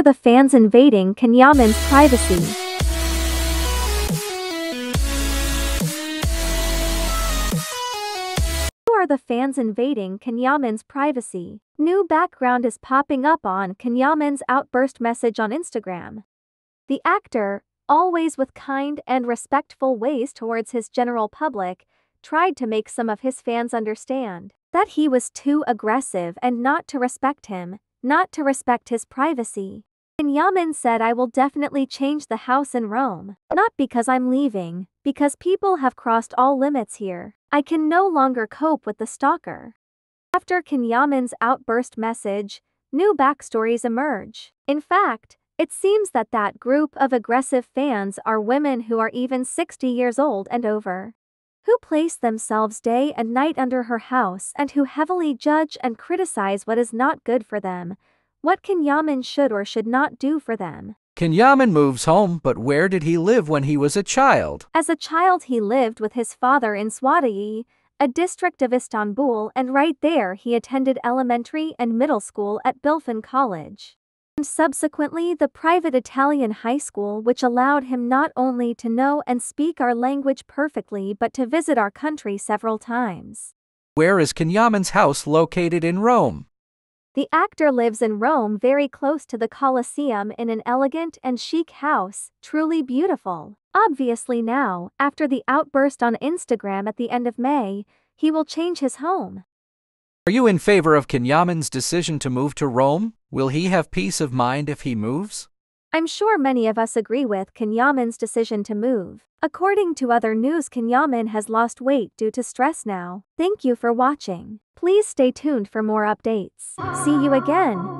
are the fans invading Can Yaman's privacy? Who are the fans invading Can Yaman's privacy? New background is popping up on Can Yaman's outburst message on Instagram. The actor, always with kind and respectful ways towards his general public, tried to make some of his fans understand that he was too aggressive and not to respect him, not to respect his privacy. Can Yaman said I will definitely change the house in Rome, not because I'm leaving, because people have crossed all limits here. I can no longer cope with the stalker. After Can Yaman's outburst message, new backstories emerge. In fact, it seems that that group of aggressive fans are women who are even 60 years old and over who place themselves day and night under her house and who heavily judge and criticize what is not good for them, what Can Yaman should or should not do for them. Can Yaman moves home, but where did he live when he was a child? As a child, he lived with his father in Suadiye, a district of Istanbul, and right there he attended elementary and middle school at Bilfen College and subsequently the private Italian high school which allowed him not only to know and speak our language perfectly but to visit our country several times. Where is Can Yaman's house located in Rome? The actor lives in Rome very close to the Colosseum in an elegant and chic house, truly beautiful. Obviously now, after the outburst on Instagram at the end of May, he will change his home. Are you in favor of Can Yaman's decision to move to Rome? Will he have peace of mind if he moves? I'm sure many of us agree with Can Yaman's decision to move. According to other news, Can Yaman has lost weight due to stress now. Thank you for watching. Please stay tuned for more updates. See you again.